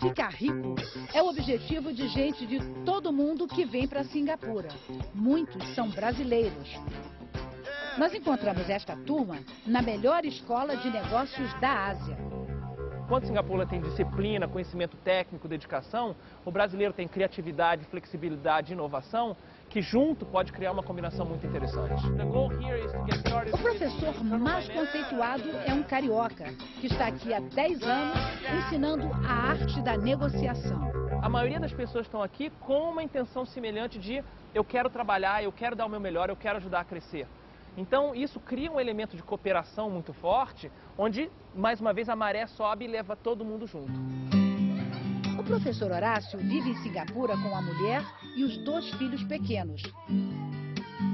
Ficar rico é o objetivo de gente de todo mundo que vem para Singapura. Muitos são brasileiros. Nós encontramos esta turma na melhor escola de negócios da Ásia. Quando Singapura tem disciplina, conhecimento técnico, dedicação, o brasileiro tem criatividade, flexibilidade e inovação, que junto pode criar uma combinação muito interessante. O professor mais conceituado é um carioca, que está aqui há 10 anos ensinando a arte da negociação. A maioria das pessoas estão aqui com uma intenção semelhante de eu quero trabalhar, eu quero dar o meu melhor, eu quero ajudar a crescer. Então, isso cria um elemento de cooperação muito forte, onde, mais uma vez, a maré sobe e leva todo mundo junto. O professor Horácio vive em Singapura com a mulher e os dois filhos pequenos.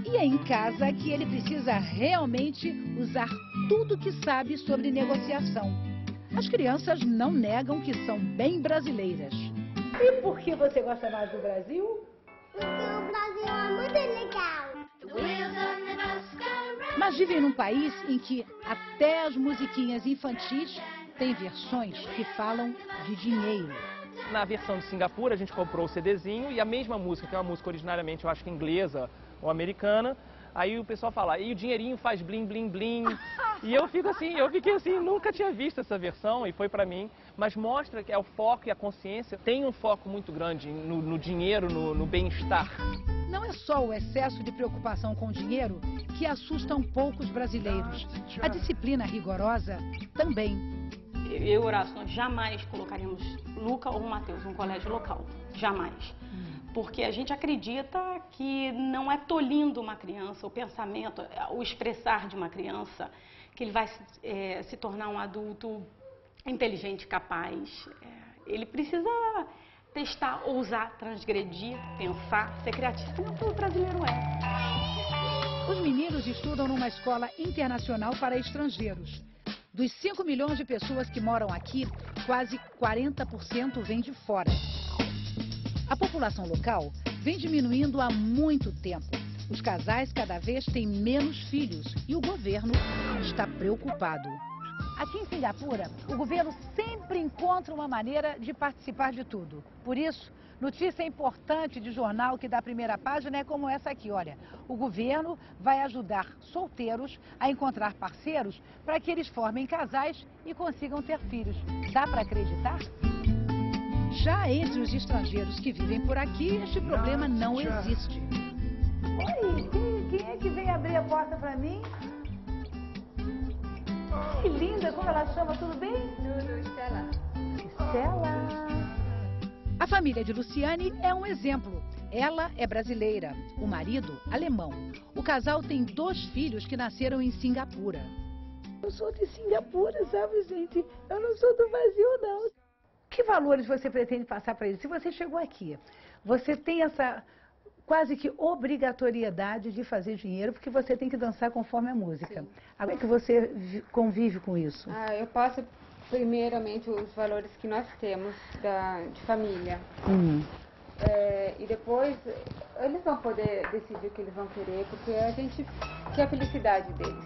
E é em casa que ele precisa realmente usar tudo que sabe sobre negociação. As crianças não negam que são bem brasileiras. E por que você gosta mais do Brasil? Porque o Brasil Mas vive num país em que até as musiquinhas infantis têm versões que falam de dinheiro. Na versão de Singapura, a gente comprou o CDzinho e a mesma música, que é uma música originariamente, eu acho que inglesa ou americana, aí o pessoal fala, e o dinheirinho faz blim, blim, blim. E eu fico assim, eu fiquei assim, nunca tinha visto essa versão e foi pra mim. Mas mostra que é o foco e a consciência tem um foco muito grande no, no dinheiro, no, no bem-estar. Não é só o excesso de preocupação com o dinheiro que assusta um pouco os brasileiros. A disciplina rigorosa também. Eu e o Horácio, nós jamais colocaríamos Luca ou Matheus num colégio local. Jamais. Porque a gente acredita que não é tolindo uma criança, o pensamento, o expressar de uma criança, que ele vai é, se tornar um adulto inteligente, capaz. É, ele precisa testar, ousar, transgredir, pensar, ser criativo. Não, o brasileiro é. Os meninos estudam numa escola internacional para estrangeiros. Dos 5 milhões de pessoas que moram aqui, quase 40% vêm de fora. A população local vem diminuindo há muito tempo. Os casais cada vez têm menos filhos e o governo está preocupado. Aqui em Singapura, o governo sempre encontra uma maneira de participar de tudo. Por isso, notícia importante de jornal que dá a primeira página é como essa aqui, olha. O governo vai ajudar solteiros a encontrar parceiros para que eles formem casais e consigam ter filhos. Dá para acreditar? Já entre os estrangeiros que vivem por aqui, este problema não existe. Oi, quem, quem é que vem abrir a porta para mim? Que linda, como ela chama, tudo bem? Tudo, Estela. Estela. A família de Luciane é um exemplo. Ela é brasileira, o marido alemão. O casal tem dois filhos que nasceram em Singapura. Eu sou de Singapura, sabe, gente? Eu não sou do Brasil, não. Que valores você pretende passar para eles? Se você chegou aqui, você tem essa quase que obrigatoriedade de fazer dinheiro, porque você tem que dançar conforme a música. Sim. Como é que você vi- convive com isso? Ah, eu passo primeiramente os valores que nós temos da, de família. Hum. É, e depois eles vão poder decidir o que eles vão querer, porque a gente quer a felicidade deles.